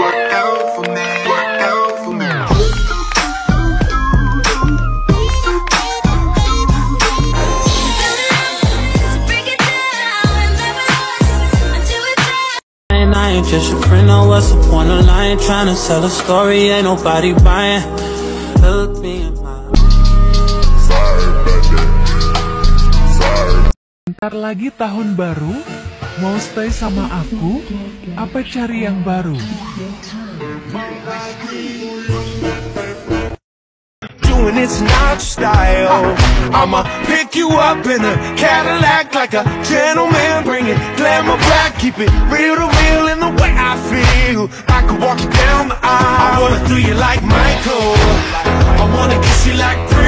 I ain't just your friend, now what's the point of lying? Trying to sell a story, ain't nobody buying. Look me in my Ntar lagi tahun baru, Mau stay sama aku? Apa cari yang baru? Doing it's not style. I'ma pick you up in a Cadillac like a gentleman. Bring it glamour back, keep it real to real in the way I feel. I could walk you down the aisle. I wanna do you like Michael. I wanna kiss you like.